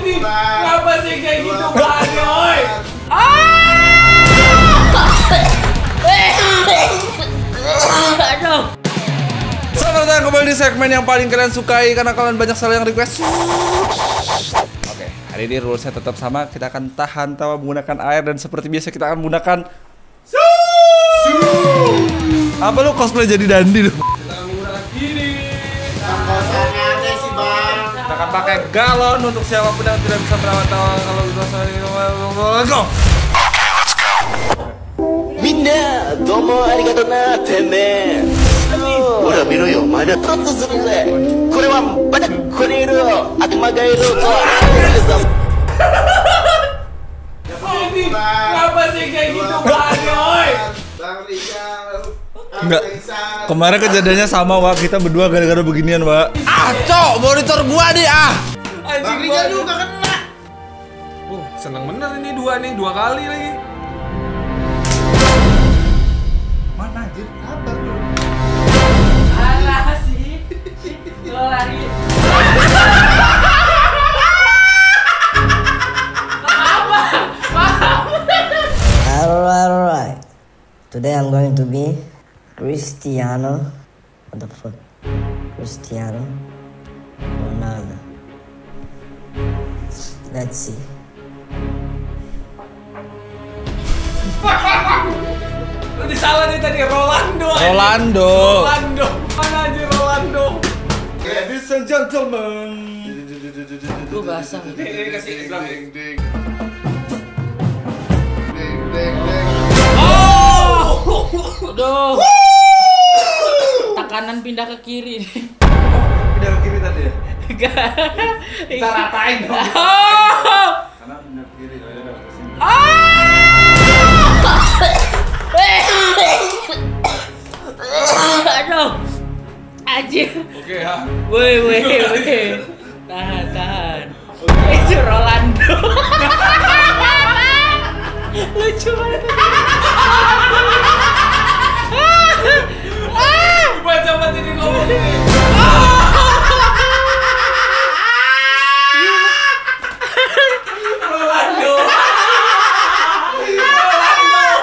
Kenapa sih kayak gitu oi? Selamat datang kembali di segmen yang paling kalian sukai karena kalian banyak sekali yang request. Oke, hari ini rulesnya tetap sama. Kita akan tahan tawa menggunakan air dan seperti biasa kita akan menggunakan Apa lu cosplay jadi dandi lu? pakai galon untuk siapa pun yang tidak bisa merawat tawa kalau kita sorry go Minna, domo arigato na, teme. Ora, miro yo, mada tatsu suru ze. Kore wa mada kore iru yo, akuma ga iru to. Kenapa sih kayak gitu, Pak Oi? Bang Rika. Enggak. Kemarin kejadiannya sama, Wak. Kita berdua gara-gara beginian, Wak. Ah, cok, monitor gua nih, ah. Bang Rizal juga kena Uh, seneng bener ini dua nih, dua kali lagi. Mana anjir? Sabar lu Alah sih. Lo lari. Alright. Today I'm going to be Cristiano. What the fuck? Cristiano Ronaldo. Let's see. Tadi salah nih tadi Rolando. Rolando. Rolando. Mana aja Rolando? Ladies and gentlemen. Lu basah. Ini kasih. Ding ding Ding ding ding Oh! Aduh. Tekanan pindah ke kiri nih. Pindah ke kiri tadi ya? Enggak. Kita ratain dong. Oh! Karena pindah ke kiri. Aduh. Anjir. Oke ya. Woi, woi, woi. Tahan, tahan. Itu Rolando. Lucu banget. Baca banget ini ngomong ini. Rolando. Rolando.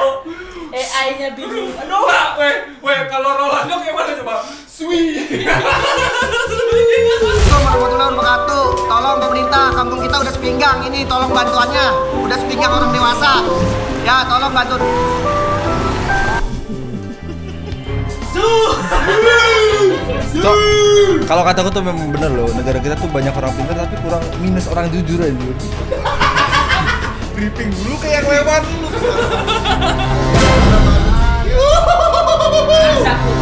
AI-nya bingung. Aduh, Pak. weh, weh, kalau Rolando kayak mana coba? Warahmatullahi wabarakatuh. Tolong pemerintah, kampung kita udah sepinggang ini, tolong bantuannya. Udah sepinggang orang dewasa. Ya, tolong bantu. Cok, kalau kataku tuh memang bener loh. Negara kita tuh banyak orang pintar tapi kurang minus orang jujur aja. Briefing dulu kayak yang lewat dulu. Sapu.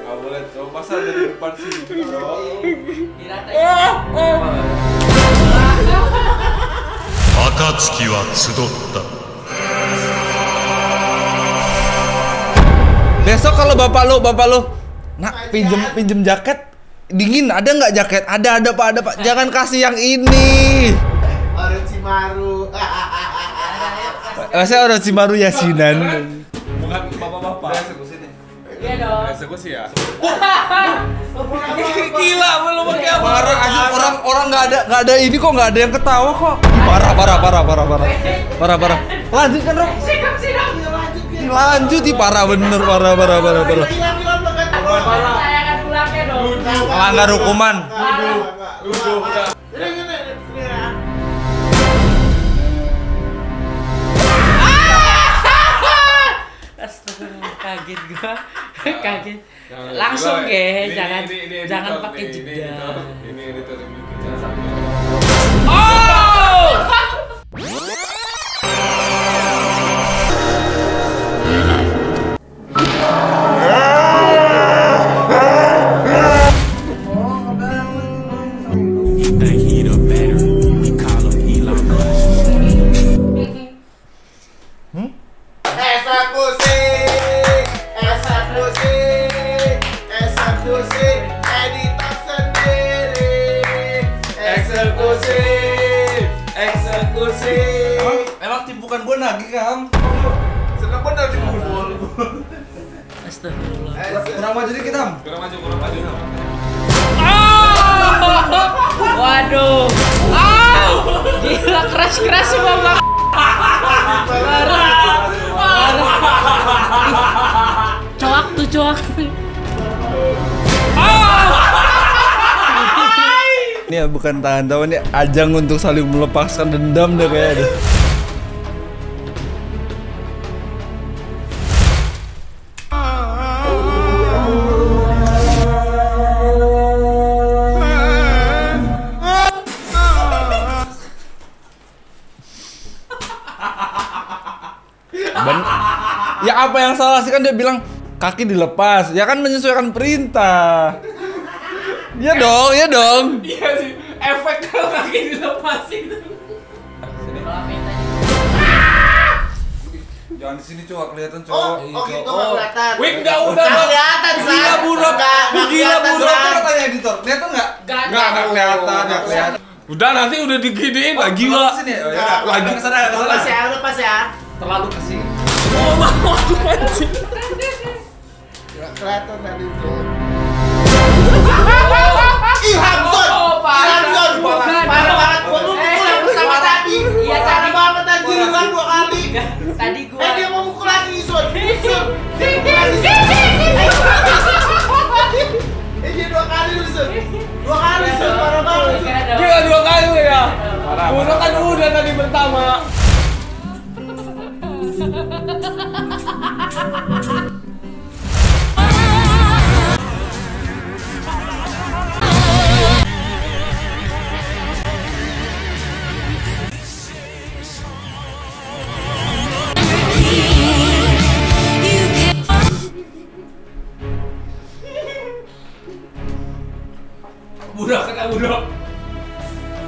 Gak boleh, coba pasar dari depan sini. Diratain. 暁は集った。 bapak lu, bapak lu, nak pinjem pinjem jaket dingin ada nggak jaket? Ada ada pak ada pak. Jangan kasih yang ini. Orang Cimaru Saya orang Cimaru Yasinan. Bukan bapak-bapak. Iya dong. Eksekusi ya. Gila, belum pakai apa? Parah aja orang orang nggak ada nggak ada ini kok nggak ada yang ketawa kok. Parah parah parah parah parah parah parah. Lanjutkan Rok. Lanjut ih parah bener parah parah parah parah. Melanggar hukuman. Ya kaget gua. Kaget. Langsung ge, jangan jangan pakai jeda. eksekusi editor sendiri eksekusi eksekusi emang timpukan gue nagih kang seneng bener dipukul Astagfirullah. Kurang maju dikit, Am. Kurang maju, kurang maju, Am. Waduh. Au! Gila keras-keras semua, Bang. Parah. Parah. Coak tuh coak. Ya bukan tahan tawa ini ajang untuk saling melepaskan dendam deh kayaknya. Ben- ya apa yang salah sih? Kan dia bilang kaki dilepas. Ya kan menyesuaikan perintah Iya dong, iya dong. Iya sih, efek kalau kaki dilepas itu. Jangan di sini cowok kelihatan Oh, oh gitu nggak kelihatan. Wih, enggak udah, kelihatan. Gila buruk, gila kelihatan, buruk. Coba tanya editor, kelihatan nggak? Nggak, nggak nggak kelihatan, nggak kelihatan. Udah nanti udah diginiin lah gila. Kalau ke sini ya? Oh, ya udah. Lagi ke sana, ke sana. Lepas ya, ya. Terlalu ke sini. Oh, mau anjing. Kelihatan tadi tuh. Ilham Son, Oh, parah. Ilham Son, Parah. parah banget. Gua lu yang pertama parah. tadi. Iya, Parah tadi. banget anjir Ilham dua kali. Tadi gua. Eh dia mau mukul lagi Son. Son. Dia mukul lagi Son. Eh dua kali lu. Dua kali Son, parah banget dua kali ya. Udah kan udah tadi pertama. Budak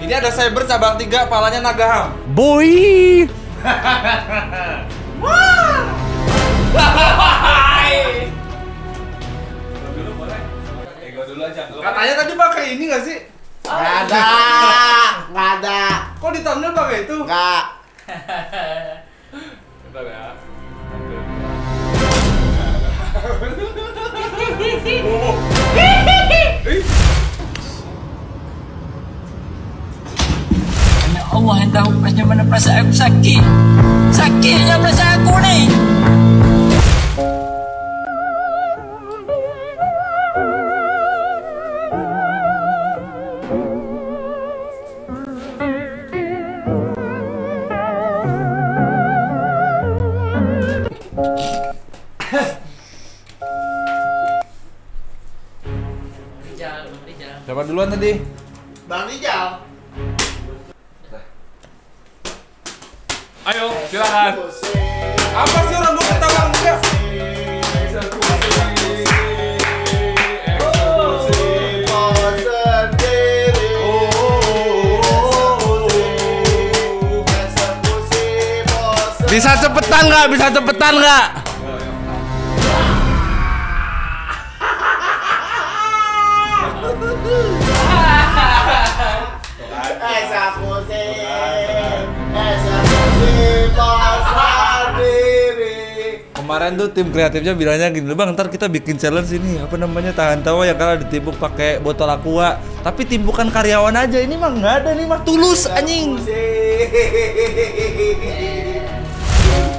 Ini ada cyber cabang 3, palanya Nagaham. Ego dulu aja. Katanya tadi pakai ini nggak sih? Nggak ada, nggak ada, Kok di thumbnail pakai itu? nggak. Bentar ya. Hanya Allah yang tahu macam mana perasaan aku sakit. Sakitnya perasaan aku ni. Siapa duluan tadi? Bang Rijal. Silakan. Apa sih orang gue ketawa enggak? Bisa cepetan nggak? Bisa cepetan nggak? Kemarin tuh tim kreatifnya bilangnya gini, bang ntar kita bikin challenge ini apa namanya tahan tawa yang kalah ditimbuk pakai botol aqua. Tapi timbukan karyawan aja ini mah nggak ada nih mah tulus anjing.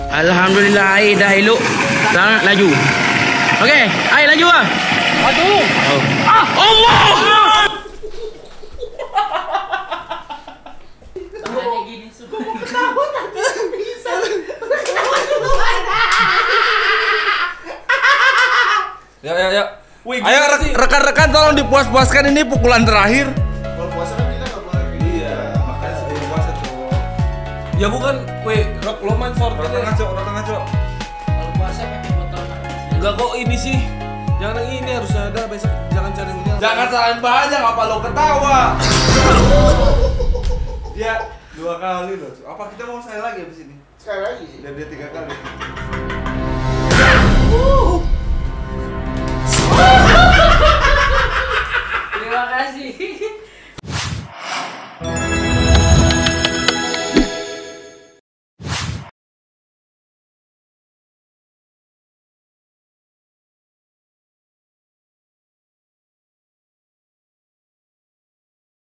Alhamdulillah air dah elok. Sangat laju. Okey, air laju ah. Laju. Oh. Ah, Allah. Tangannya gini semua. Ya ya ya. Wih, Ayo rekan-rekan tolong dipuas-puaskan ini pukulan terakhir. Kalau puasa kan kita nggak boleh kayak Iya, makanya sebelum puasa cowok. Ya bukan, weh, lo, lo main ini. tengah cowok, orang tengah cowok. Kalau puasa pakai botol. Enggak kok ini sih. Jangan yang ini harus ada besok. Jangan cari yang ini. Jangan salahin banyak, apa lo ketawa? Dia dua kali loh. Apa kita mau saya lagi abis ini? Sekali lagi. Biar dia tiga kali. Uh.